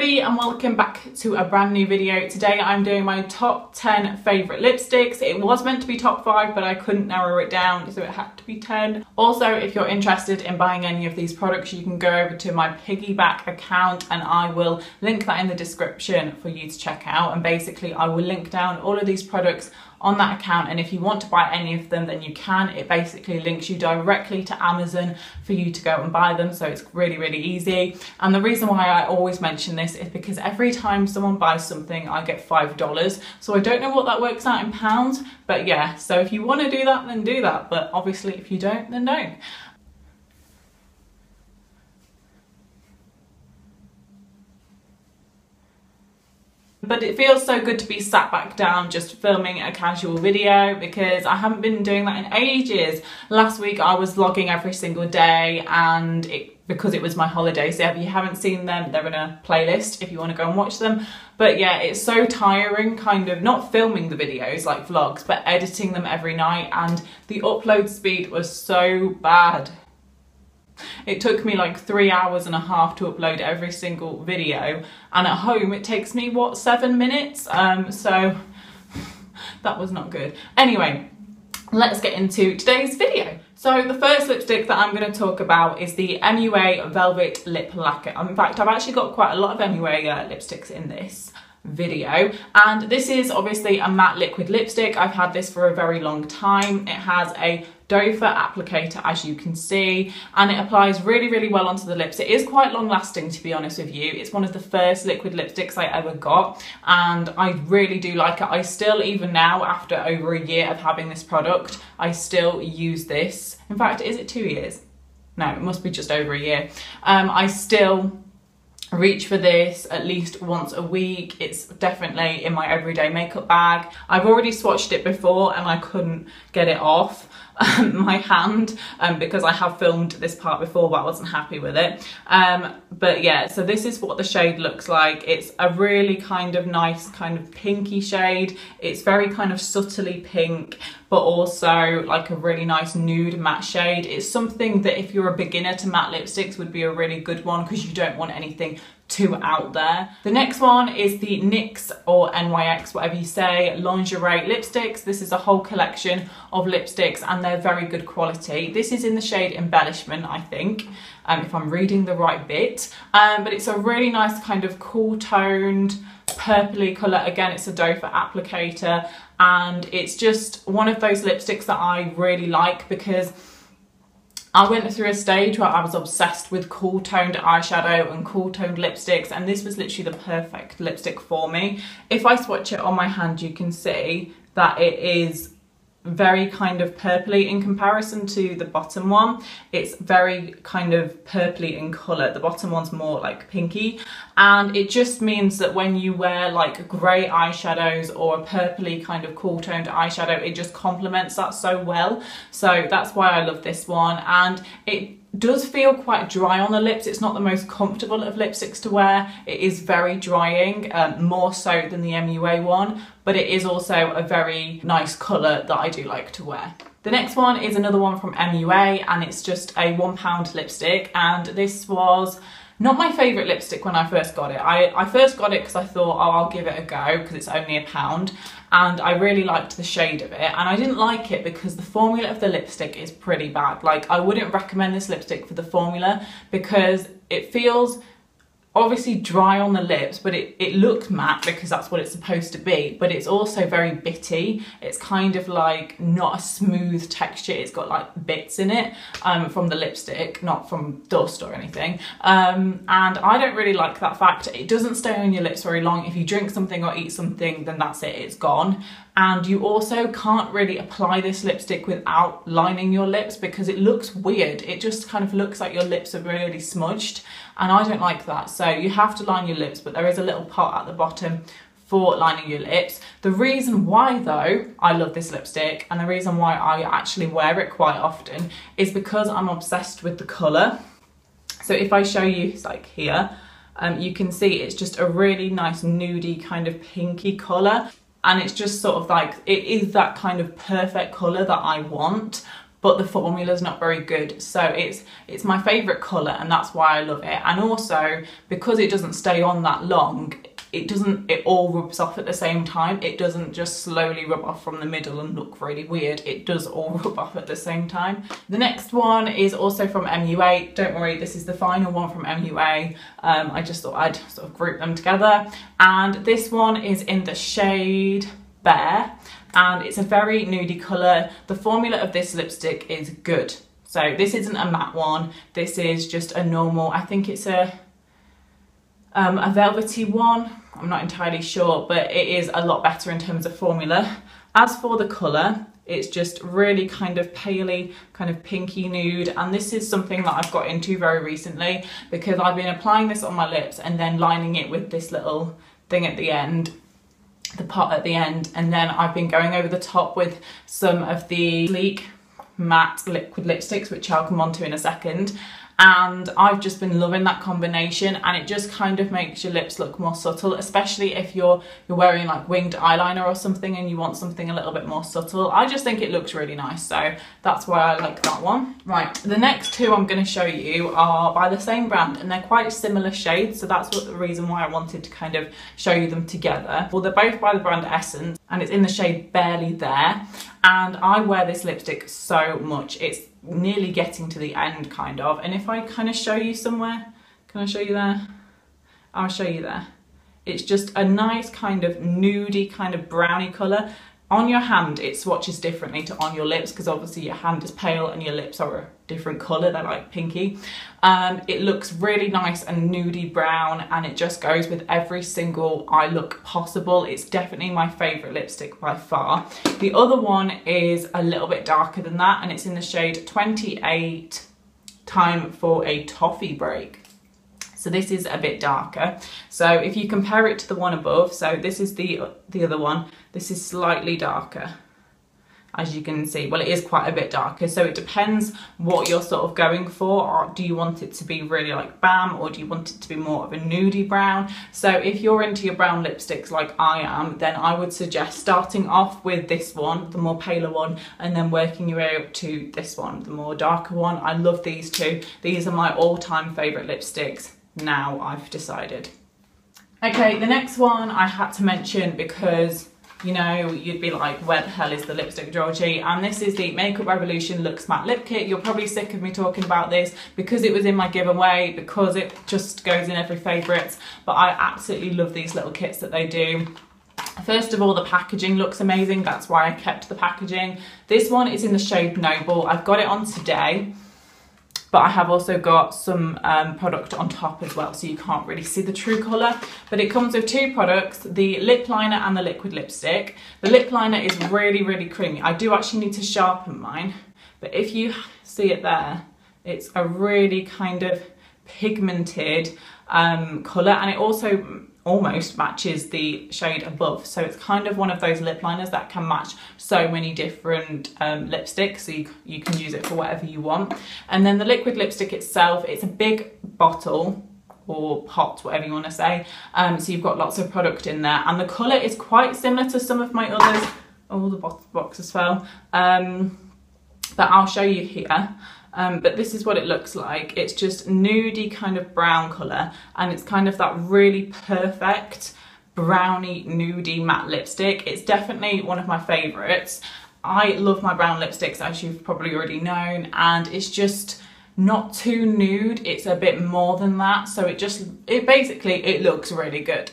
everybody and welcome back to a brand new video. Today I'm doing my top 10 favourite lipsticks. It was meant to be top 5 but I couldn't narrow it down so it had be 10. Also if you're interested in buying any of these products you can go over to my Piggeeback account and I will link that in the description for you to check out. And basically I will link down all of these products on that account. And if you want to buy any of them then you can. It basically links you directly to Amazon for you to go and buy them. So it's really really easy. And the reason why I always mention this is because every time someone buys something I get five dollars. So I don't know what that works out in pounds but yeah. So if you want to do that then do that. But obviously if you don't then don't but it feels so good to be sat back down just filming a casual video because I haven't been doing that in ages. Last week I was vlogging every single day and it because it was my holiday. So if you haven't seen them, they're in a playlist if you want to go and watch them. But yeah, it's so tiring kind of not filming the videos like vlogs, but editing them every night and the upload speed was so bad. It took me like three hours and a half to upload every single video and at home it takes me what seven minutes? Um so that was not good. Anyway let's get into today's video. So the first lipstick that I'm going to talk about is the MUA Velvet Lip Lacquer. In fact, I've actually got quite a lot of MUA uh, lipsticks in this video. And this is obviously a matte liquid lipstick. I've had this for a very long time. It has a foot applicator as you can see and it applies really really well onto the lips. It is quite long lasting to be honest with you. It's one of the first liquid lipsticks i ever got and i really do like it. I still even now after over a year of having this product i still use this. In fact is it two years? No it must be just over a year. Um, i still reach for this at least once a week. It's definitely in my everyday makeup bag. I've already swatched it before and I couldn't get it off um, my hand um, because I have filmed this part before but I wasn't happy with it. Um, but yeah, so this is what the shade looks like. It's a really kind of nice kind of pinky shade. It's very kind of subtly pink but also like a really nice nude matte shade. It's something that if you're a beginner to matte lipsticks would be a really good one because you don't want anything too out there. The next one is the NYX or NYX, whatever you say, lingerie lipsticks. This is a whole collection of lipsticks and they're very good quality. This is in the shade Embellishment, I think, um, if I'm reading the right bit. Um, but it's a really nice kind of cool toned, purpley colour. Again, it's a doe foot applicator and it's just one of those lipsticks that I really like because I went through a stage where I was obsessed with cool toned eyeshadow and cool toned lipsticks and this was literally the perfect lipstick for me. If I swatch it on my hand you can see that it is very kind of purpley in comparison to the bottom one. It's very kind of purpley in colour. The bottom one's more like pinky and it just means that when you wear like grey eyeshadows or a purpley kind of cool toned eyeshadow it just complements that so well. So that's why I love this one and it does feel quite dry on the lips. It's not the most comfortable of lipsticks to wear. It is very drying, um, more so than the MUA one, but it is also a very nice colour that I do like to wear. The next one is another one from MUA and it's just a one pound lipstick and this was not my favourite lipstick when I first got it. I, I first got it because I thought, oh, I'll give it a go because it's only a pound. And I really liked the shade of it. And I didn't like it because the formula of the lipstick is pretty bad. Like, I wouldn't recommend this lipstick for the formula because it feels obviously dry on the lips but it, it looks matte because that's what it's supposed to be but it's also very bitty. It's kind of like not a smooth texture. It's got like bits in it um, from the lipstick not from dust or anything. Um, and I don't really like that fact. It doesn't stay on your lips very long. If you drink something or eat something then that's it. It's gone and you also can't really apply this lipstick without lining your lips because it looks weird it just kind of looks like your lips are really smudged and I don't like that so you have to line your lips but there is a little pot at the bottom for lining your lips. The reason why though I love this lipstick and the reason why I actually wear it quite often is because I'm obsessed with the colour. So if I show you, it's like here, um, you can see it's just a really nice nudie kind of pinky colour and it's just sort of like, it is that kind of perfect colour that I want but the formula is not very good. So it's it's my favourite colour and that's why I love it. And also because it doesn't stay on that long, it doesn't it all rubs off at the same time. It doesn't just slowly rub off from the middle and look really weird. It does all rub off at the same time. The next one is also from MUA don't worry this is the final one from MUA um, I just thought I'd sort of group them together. And this one is in the shade Bare. And it's a very nudie colour. The formula of this lipstick is good. So this isn't a matte one. This is just a normal I think it's a um, a velvety one. I'm not entirely sure, but it is a lot better in terms of formula. As for the colour, it's just really kind of paley, kind of pinky nude. And this is something that I've got into very recently because I've been applying this on my lips and then lining it with this little thing at the end the pot at the end and then I've been going over the top with some of the sleek matte liquid lipsticks which I'll come on to in a second and I've just been loving that combination and it just kind of makes your lips look more subtle especially if you're you're wearing like winged eyeliner or something and you want something a little bit more subtle. I just think it looks really nice so that's why I like that one. Right the next two I'm going to show you are by the same brand and they're quite similar shades so that's what the reason why I wanted to kind of show you them together. Well they're both by the brand Essence and it's in the shade Barely There and I wear this lipstick so much. It's nearly getting to the end kind of. And if I kind of show you somewhere, can I show you there? I'll show you there. It's just a nice kind of nudie kind of brownie colour on your hand it swatches differently to on your lips because obviously your hand is pale and your lips are different colour, they're like pinky. Um, it looks really nice and nudie brown and it just goes with every single eye look possible. It's definitely my favourite lipstick by far. The other one is a little bit darker than that and it's in the shade 28 Time for a Toffee Break. So this is a bit darker. So if you compare it to the one above, so this is the, the other one, this is slightly darker as you can see. Well it is quite a bit darker so it depends what you're sort of going for. Or do you want it to be really like bam or do you want it to be more of a nudie brown? So if you're into your brown lipsticks like I am then I would suggest starting off with this one the more paler one and then working your way up to this one the more darker one. I love these two. These are my all-time favorite lipsticks now I've decided. Okay, the next one I had to mention because you know, you'd be like, where the hell is the lipstick, Georgie? And this is the Makeup Revolution Luxe Matte Lip Kit. You're probably sick of me talking about this because it was in my giveaway, because it just goes in every favourites. But I absolutely love these little kits that they do. First of all, the packaging looks amazing. That's why I kept the packaging. This one is in the shade Noble. I've got it on today but I have also got some um, product on top as well so you can't really see the true colour but it comes with two products the lip liner and the liquid lipstick. The lip liner is really really creamy. I do actually need to sharpen mine but if you see it there it's a really kind of pigmented um, colour and it also almost matches the shade above. So it's kind of one of those lip liners that can match so many different um, lipsticks. So you, you can use it for whatever you want. And then the liquid lipstick itself, it's a big bottle or pot, whatever you want to say. Um, so you've got lots of product in there. And the colour is quite similar to some of my others. Oh, the box boxes fell. Um, but I'll show you here. Um, but this is what it looks like. It's just nudie kind of brown colour and it's kind of that really perfect browny nudie matte lipstick. It's definitely one of my favourites. I love my brown lipsticks as you've probably already known and it's just not too nude it's a bit more than that so it just it basically it looks really good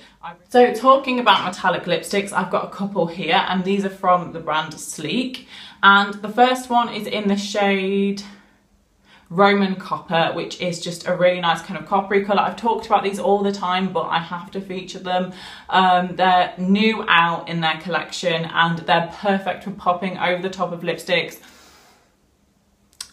so talking about metallic lipsticks I've got a couple here and these are from the brand Sleek and the first one is in the shade Roman Copper, which is just a really nice kind of coppery colour. I've talked about these all the time, but I have to feature them. Um, they're new out in their collection and they're perfect for popping over the top of lipsticks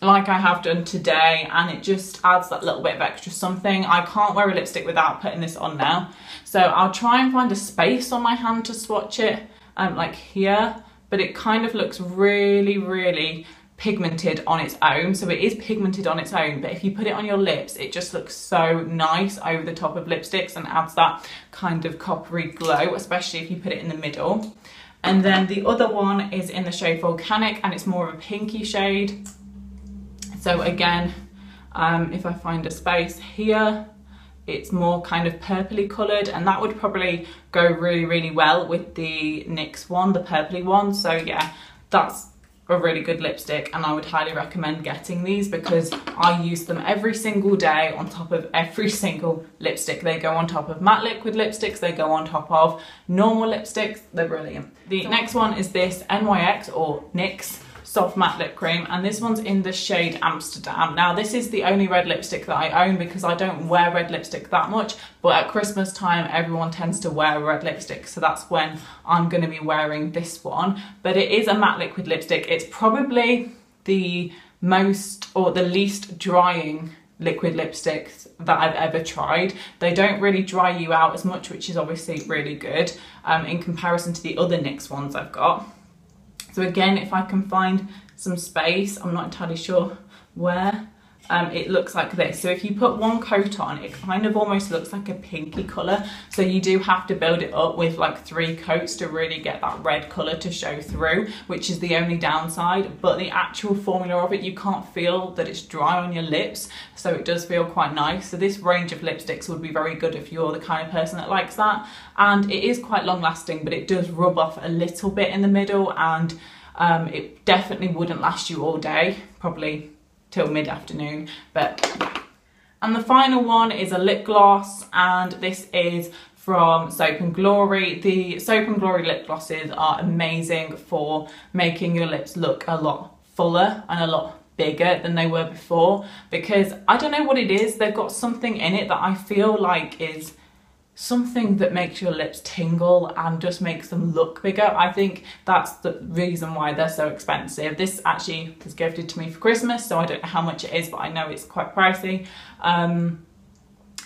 like I have done today and it just adds that little bit of extra something. I can't wear a lipstick without putting this on now. So I'll try and find a space on my hand to swatch it, um, like here, but it kind of looks really, really pigmented on its own. So it is pigmented on its own but if you put it on your lips it just looks so nice over the top of lipsticks and adds that kind of coppery glow especially if you put it in the middle. And then the other one is in the shade Volcanic and it's more of a pinky shade. So again, um, if I find a space here, it's more kind of purpley coloured and that would probably go really, really well with the NYX one, the purpley one. So yeah, that's a really good lipstick and I would highly recommend getting these because I use them every single day on top of every single lipstick. They go on top of matte liquid lipsticks, they go on top of normal lipsticks, they're brilliant. The next one is this NYX or NYX soft matte lip cream and this one's in the shade Amsterdam. Now this is the only red lipstick that I own because I don't wear red lipstick that much but at Christmas time everyone tends to wear red lipstick so that's when I'm going to be wearing this one. But it is a matte liquid lipstick. It's probably the most or the least drying liquid lipsticks that I've ever tried. They don't really dry you out as much, which is obviously really good um, in comparison to the other NYX ones I've got. So again, if I can find some space, I'm not entirely sure where, um, it looks like this. So if you put one coat on, it kind of almost looks like a pinky colour. So you do have to build it up with like three coats to really get that red colour to show through, which is the only downside. But the actual formula of it, you can't feel that it's dry on your lips. So it does feel quite nice. So this range of lipsticks would be very good if you're the kind of person that likes that. And it is quite long lasting, but it does rub off a little bit in the middle and um, it definitely wouldn't last you all day, probably till mid-afternoon, but. And the final one is a lip gloss, and this is from Soap and Glory. The Soap and Glory lip glosses are amazing for making your lips look a lot fuller and a lot bigger than they were before because I don't know what it is, they've got something in it that I feel like is something that makes your lips tingle and just makes them look bigger. I think that's the reason why they're so expensive. This actually was gifted to me for Christmas, so I don't know how much it is, but I know it's quite pricey. Um,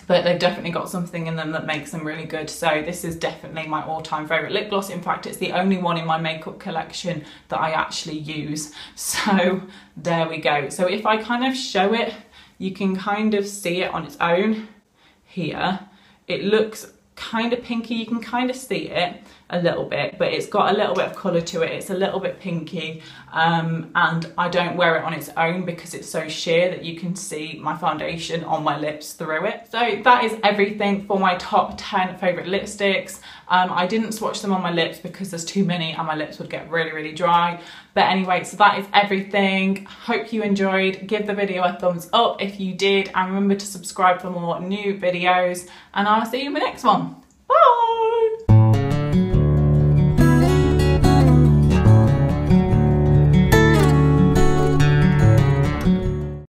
but they've definitely got something in them that makes them really good. So this is definitely my all-time favourite lip gloss. In fact, it's the only one in my makeup collection that I actually use. So there we go. So if I kind of show it, you can kind of see it on its own here it looks kind of pinky, you can kind of see it a little bit, but it's got a little bit of colour to it. It's a little bit pinky um, and I don't wear it on its own because it's so sheer that you can see my foundation on my lips through it. So that is everything for my top 10 favourite lipsticks. Um, I didn't swatch them on my lips because there's too many and my lips would get really, really dry. But anyway, so that is everything. Hope you enjoyed. Give the video a thumbs up if you did and remember to subscribe for more new videos and I'll see you in the next one.